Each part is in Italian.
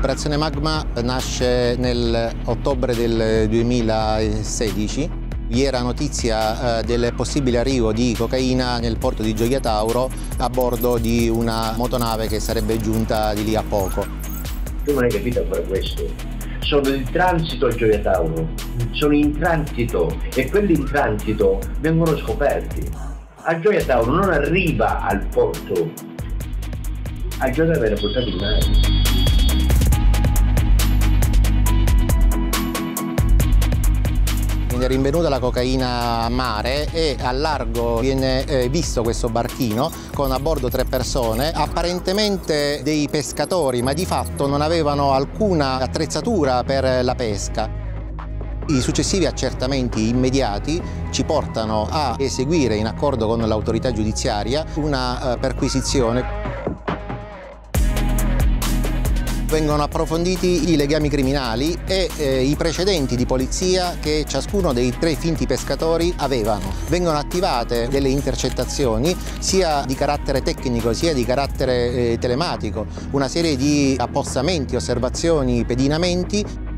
L'operazione Magma nasce nell'ottobre del 2016. Vi era notizia eh, del possibile arrivo di cocaina nel porto di Gioia Tauro a bordo di una motonave che sarebbe giunta di lì a poco. Tu non hai capito ancora questo? Sono in transito a Gioia Tauro, sono in transito e quelli in transito vengono scoperti. A Gioia Tauro non arriva al porto, a Gioia Tauro viene portato in mare. Rinvenuta la cocaina a mare e a largo viene eh, visto questo barchino con a bordo tre persone, apparentemente dei pescatori, ma di fatto non avevano alcuna attrezzatura per la pesca. I successivi accertamenti immediati ci portano a eseguire in accordo con l'autorità giudiziaria una eh, perquisizione vengono approfonditi i legami criminali e eh, i precedenti di polizia che ciascuno dei tre finti pescatori avevano. Vengono attivate delle intercettazioni sia di carattere tecnico sia di carattere eh, telematico, una serie di appostamenti, osservazioni, pedinamenti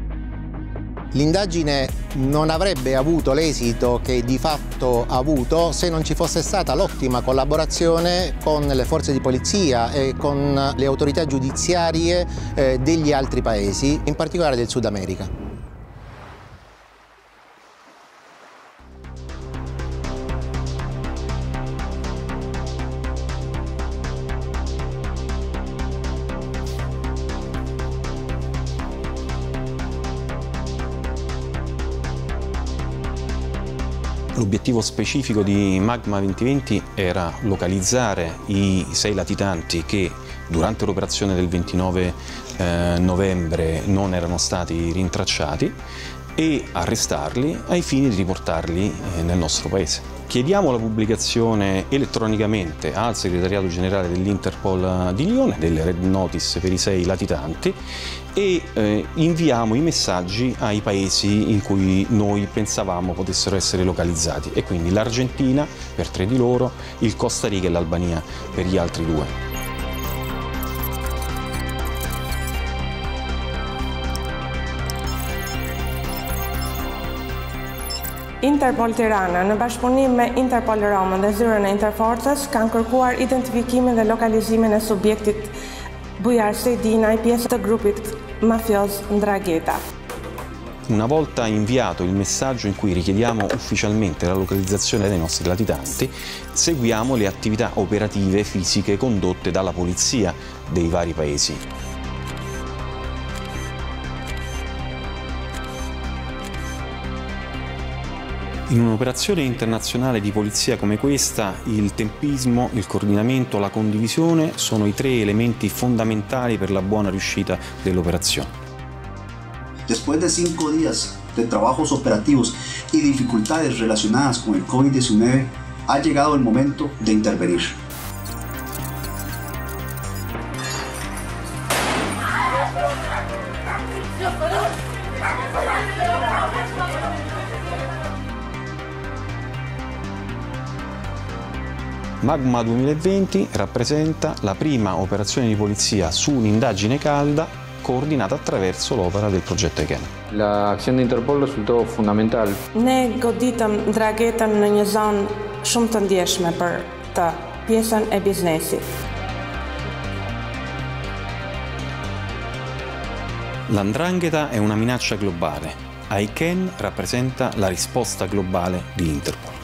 L'indagine non avrebbe avuto l'esito che di fatto ha avuto se non ci fosse stata l'ottima collaborazione con le forze di polizia e con le autorità giudiziarie eh, degli altri paesi, in particolare del Sud America. L'obiettivo specifico di Magma 2020 era localizzare i sei latitanti che durante l'operazione del 29 eh, novembre non erano stati rintracciati e arrestarli ai fini di riportarli eh, nel nostro paese. Chiediamo la pubblicazione elettronicamente al segretariato generale dell'Interpol di Lione delle red notice per i sei latitanti e eh, inviamo i messaggi ai paesi in cui noi pensavamo potessero essere localizzati e quindi l'Argentina per tre di loro, il Costa Rica e l'Albania per gli altri due. Interpol Tirana në bashkëpunim me Interpol Roma dhe zyrën e Interforcës kanë kërkuar identifikimin dhe lokalizimin e subjektit Bujar Sedina i pjesë të grupit mafioz Ndragheta. Una volta inviato il messaggio in cui richiediamo ufficialmente la localizzazione dei nostri latitanti, seguiamo le attività operative fisiche condotte dalla polizia dei vari paesi. In un'operazione internazionale di polizia come questa, il tempismo, il coordinamento, la condivisione sono i tre elementi fondamentali per la buona riuscita dell'operazione. Después de cinco días de trabajos operativos y dificultades relacionadas con el COVID-19, ha llegado el momento de intervenir. Magma 2020 rappresenta la prima operazione di polizia su un'indagine calda coordinata attraverso l'opera del progetto ECHEN. La acción de Interpol risultò fondamentale. Ne goditëm draghetën në një zonë shumë të ndjeshme për të pjesën e biznesit. L'andrangheta è una minaccia globale. ICANN rappresenta la risposta globale di Interpol.